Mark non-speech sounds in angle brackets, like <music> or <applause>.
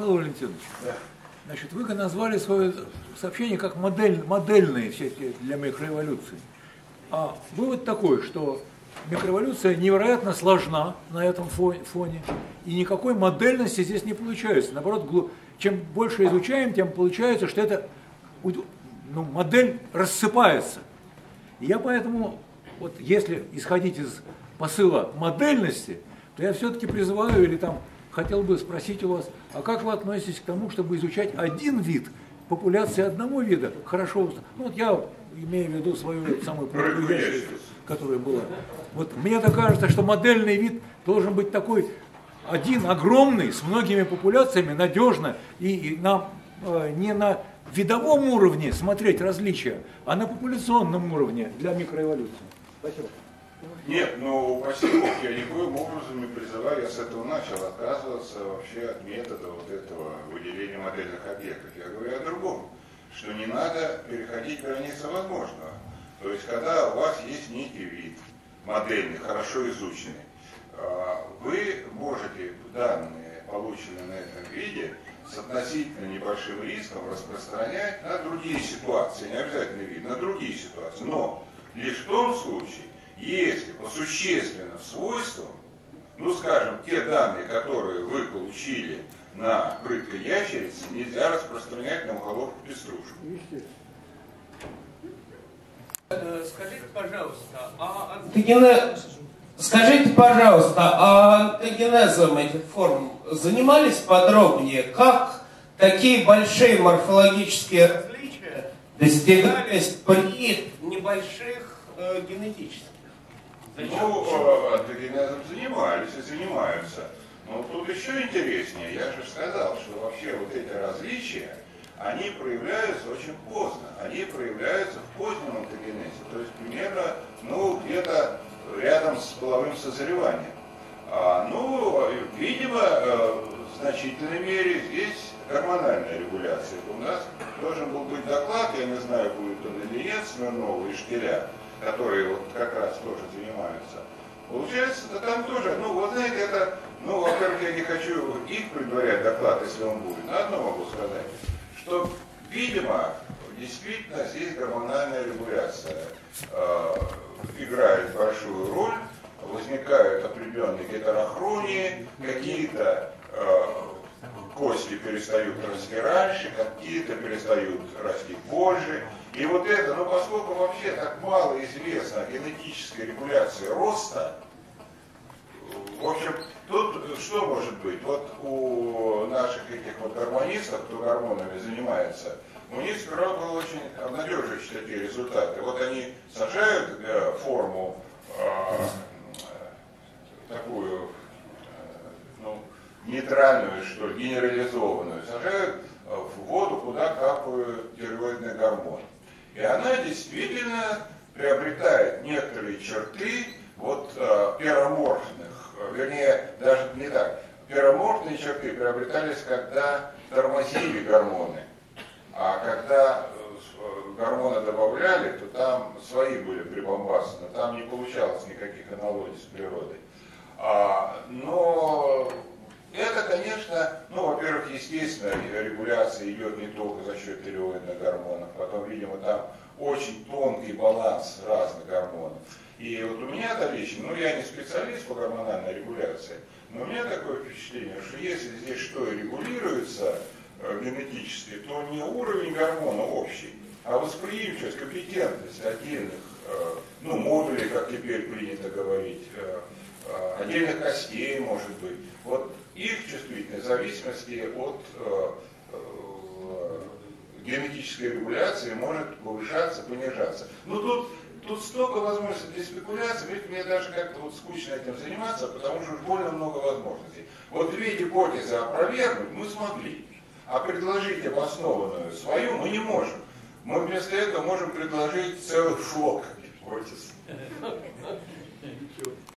Михаил Валентинович, да. значит, вы назвали свое сообщение как модель, модельные все эти для микроэволюции. А вывод такой, что микроэволюция невероятно сложна на этом фоне, и никакой модельности здесь не получается. Наоборот, чем больше изучаем, тем получается, что эта ну, модель рассыпается. Я поэтому, вот если исходить из посыла модельности, то я все-таки призываю или там хотел бы спросить у вас, а как вы относитесь к тому, чтобы изучать один вид, популяции одного вида, хорошо, ну вот я имею в виду свою самую происходящую, которая была. Вот мне так кажется, что модельный вид должен быть такой один огромный, с многими популяциями, надежно, и, и на, э, не на видовом уровне смотреть различия, а на популяционном уровне для микроэволюции. Спасибо. Нет, ну, упаси Бог, я никоим образом не с этого начал отказываться вообще от метода вот этого выделения модельных объектов. Я говорю о другом, что не надо переходить границы возможного. То есть, когда у вас есть некий вид, модельный, хорошо изученный, а, вы можете данные, полученные на этом виде, с относительно небольшим риском распространять на другие ситуации, не обязательно вид, на другие ситуации. Но лишь в том случае, если по существенным свойствам, ну скажем, те данные, которые вы получили на прыткой ящерице, нельзя распространять на уголовку пеструшку. Скажите, пожалуйста, а антогенез... Скажите, пожалуйста, а антогенезом этих форм занимались подробнее? Как такие большие морфологические различия достигались при небольших э, генетических? Ну, антогенезом занимались и занимаются. Но тут еще интереснее. Я же сказал, что вообще вот эти различия, они проявляются очень поздно. Они проявляются в позднем антогенезе. То есть примерно, ну, где-то рядом с половым созреванием. А, ну, видимо, э, в значительной мере здесь гормональная регуляция. У нас должен был быть доклад, я не знаю, будет он или нет, Смирнова и Штиля, которые вот как раз тоже занимаются. Получается, там тоже, ну, вот знаете, это, ну, во-первых, я не хочу их предварять доклад, если он будет. Но одно могу сказать, что, видимо, действительно здесь гормональная регуляция э, играет большую роль, возникают определенные гетерохронии, какие-то э, кости перестают расти раньше, какие-то перестают расти позже, и вот это, ну поскольку вообще так мало известно о генетической регуляции роста, в общем, тут что может быть? Вот у наших этих вот гормонистов, кто гормонами занимается, у них сперва было очень обнадеживающие такие результаты. Вот они сажают э, форму э, такую, э, ну, нейтральную, что ли, генерализованную, сажают в воду, куда капают тиреоидный гормон. И она действительно приобретает некоторые черты вот э, пероморфных, вернее, даже не так. Пероморфные черты приобретались, когда тормозили гормоны. А когда э, гормоны добавляли, то там свои были прибамбасы, но там не получалось никаких аналогий с природой. А, но это, конечно, ну, во-первых, естественно, регуляция идет не только за счет тиреоидных гормонов, потом, видимо, там очень тонкий баланс разных гормонов. И вот у меня лично, ну я не специалист по гормональной регуляции, но у меня такое впечатление, что если здесь что и регулируется э, генетически, то не уровень гормона общий, а восприимчивость, компетентность отдельных э, ну, модулей, как теперь принято говорить, э, отдельных костей, может быть. Вот их чувствительность в зависимости от э, э, генетической регуляции может повышаться, понижаться. Но ну, тут, тут столько возможностей для спекуляции, видите, мне даже как-то вот скучно этим заниматься, потому что уж больно много возможностей. Вот две гипотезы опровергнуть мы смогли, а предложить обоснованную свою мы не можем. Мы вместо этого можем предложить целый флок <laughs> гипотез.